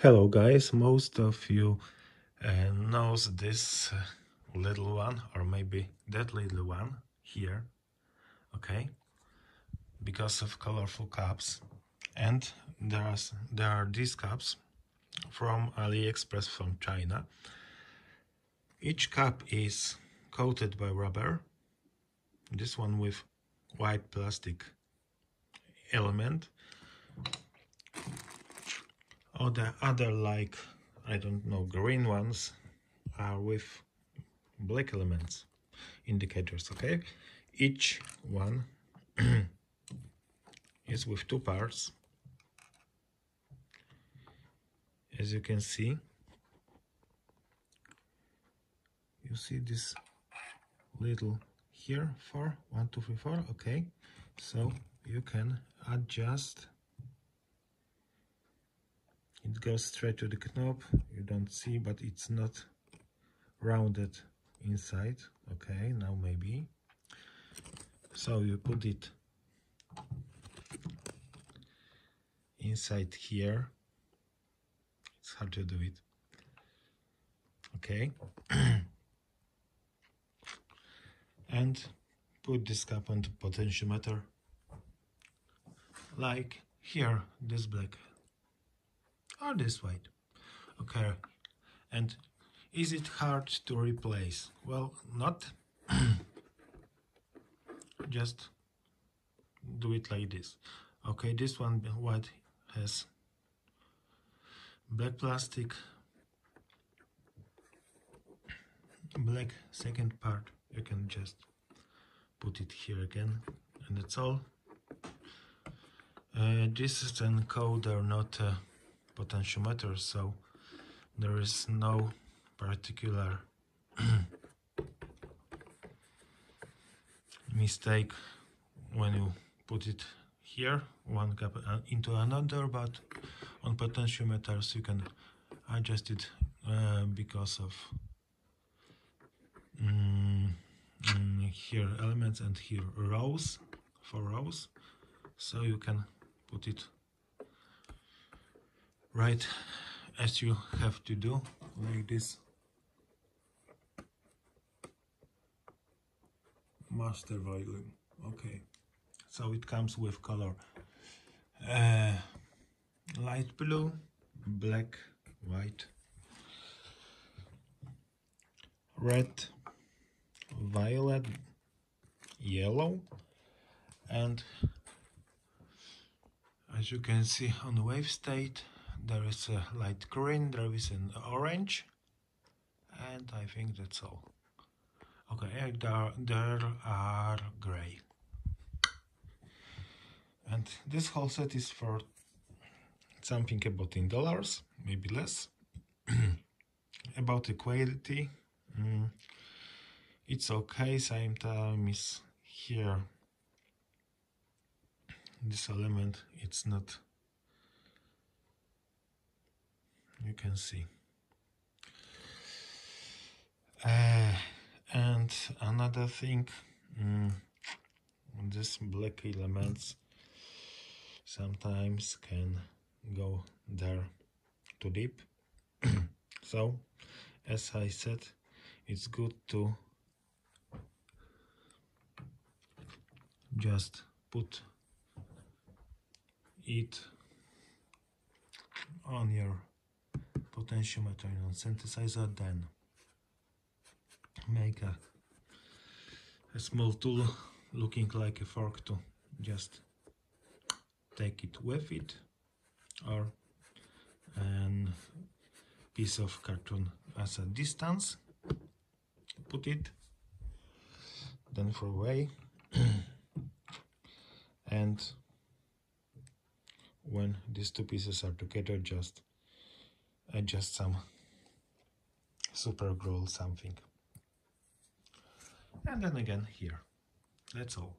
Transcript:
Hello guys, most of you uh, knows this uh, little one or maybe that little one here, okay, because of colorful cups. And there are, there are these cups from AliExpress from China. Each cup is coated by rubber, this one with white plastic element all the other like I don't know green ones are with black elements indicators okay? Each one is with two parts. As you can see you see this little here four one two three four okay? So you can adjust it goes straight to the knob. You don't see but it's not rounded inside. Okay now maybe. So you put it inside here. It's hard to do it. Okay. And put this cap on the potentiometer. Like here this black or this white okay. And is it hard to replace? Well not just do it like this. Okay this one white has black plastic black second part. You can just put it here again and that's all. Uh, this is an encoder not uh, potentiometer so there is no particular mistake when you put it here one cap uh, into another but on potentiometers you can adjust it uh, because of mm, here elements and here rows for rows so you can put it right as you have to do like this. Master violin. Okay. So it comes with color. Uh, light blue black white. Red violet yellow. And as you can see on the wave state there is a light green, there is an orange, and I think that's all. Okay, there, there are gray. And this whole set is for something about in dollars, maybe less. about the quality, mm, it's okay, same time is here. This element, it's not you can see. Uh, and another thing mm, these black elements sometimes can go there too deep. So as I said it's good to just put it on your potentiometer on synthesizer then make a, a small tool looking like a fork to just take it with it or a piece of cartoon as a distance put it then throw away and when these two pieces are together just adjust some super glue something. And then again here. That's all